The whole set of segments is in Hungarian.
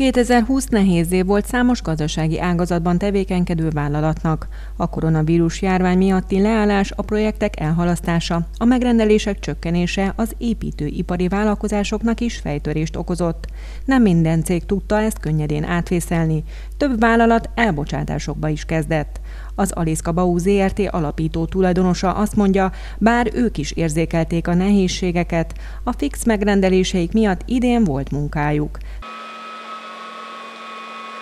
2020 nehéz év volt számos gazdasági ágazatban tevékenykedő vállalatnak. A koronavírus járvány miatti leállás, a projektek elhalasztása, a megrendelések csökkenése az építőipari vállalkozásoknak is fejtörést okozott. Nem minden cég tudta ezt könnyedén átvészelni. Több vállalat elbocsátásokba is kezdett. Az Aliszka Bau ZRT alapító tulajdonosa azt mondja, bár ők is érzékelték a nehézségeket, a fix megrendeléseik miatt idén volt munkájuk.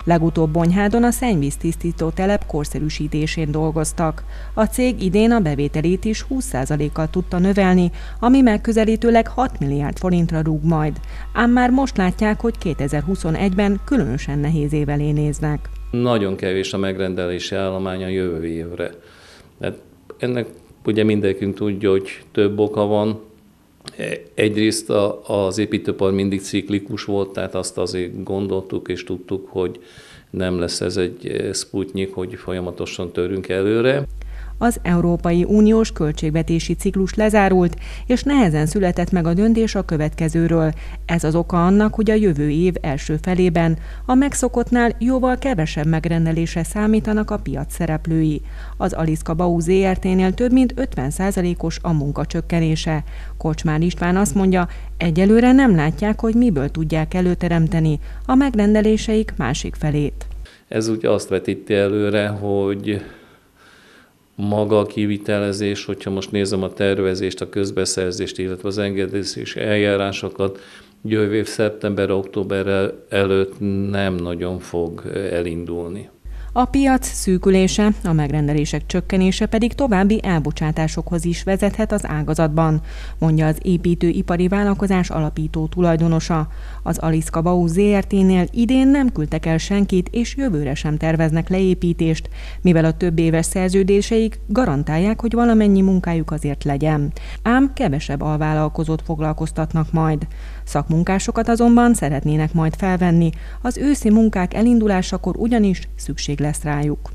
Legutóbb Bonyhádon a szennyvíztisztító telep korszerűsítésén dolgoztak. A cég idén a bevételét is 20%-kal tudta növelni, ami megközelítőleg 6 milliárd forintra rúg majd. Ám már most látják, hogy 2021-ben különösen nehéz évelé néznek. Nagyon kevés a megrendelési állomány a jövő évre. Hát ennek ugye mindenkünk tudja, hogy több oka van, Egyrészt az építőpar mindig ciklikus volt, tehát azt azért gondoltuk és tudtuk, hogy nem lesz ez egy sputnyik, hogy folyamatosan törünk előre az Európai Uniós költségvetési ciklus lezárult, és nehezen született meg a döntés a következőről. Ez az oka annak, hogy a jövő év első felében a megszokottnál jóval kevesebb megrendelésre számítanak a piac szereplői. Az Aliszka Bau ZRT-nél több mint 50%-os a munkacsökkenése. Kocsmár István azt mondja, egyelőre nem látják, hogy miből tudják előteremteni a megrendeléseik másik felét. Ez úgy azt vetíti előre, hogy maga a kivitelezés, hogyha most nézem a tervezést, a közbeszerzést, illetve az engedélyezés eljárásokat, jövő év szeptember-október előtt nem nagyon fog elindulni. A piac szűkülése, a megrendelések csökkenése pedig további elbocsátásokhoz is vezethet az ágazatban, mondja az építőipari vállalkozás alapító tulajdonosa. Az Aliszka Bau ZRT-nél idén nem küldtek el senkit, és jövőre sem terveznek leépítést, mivel a több éves szerződéseik garantálják, hogy valamennyi munkájuk azért legyen. Ám kevesebb alvállalkozót foglalkoztatnak majd. Szakmunkásokat azonban szeretnének majd felvenni, az őszi munkák elindulásakor ugyanis szükség lesz rájuk.